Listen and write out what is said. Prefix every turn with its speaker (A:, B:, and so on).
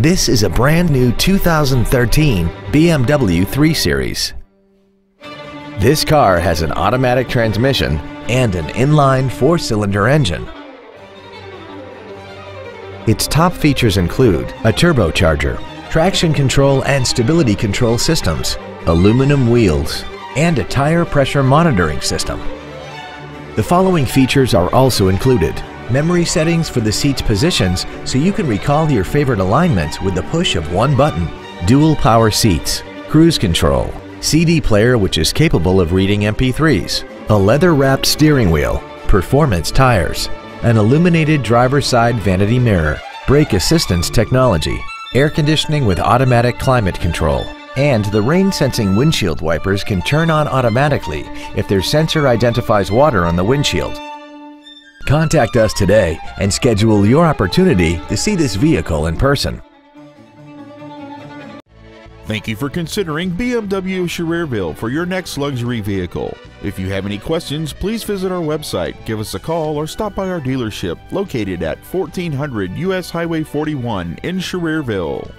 A: This is a brand new 2013 BMW 3 Series. This car has an automatic transmission and an inline four-cylinder engine. Its top features include a turbocharger, traction control and stability control systems, aluminum wheels, and a tire pressure monitoring system. The following features are also included memory settings for the seat's positions so you can recall your favorite alignments with the push of one button, dual power seats, cruise control, CD player which is capable of reading MP3s, a leather-wrapped steering wheel, performance tires, an illuminated driver's side vanity mirror, brake assistance technology, air conditioning with automatic climate control, and the rain-sensing windshield wipers can turn on automatically if their sensor identifies water on the windshield. Contact us today and schedule your opportunity to see this vehicle in person.
B: Thank you for considering BMW Schererville for your next luxury vehicle. If you have any questions, please visit our website, give us a call, or stop by our dealership located at 1400 US Highway 41 in Schererville.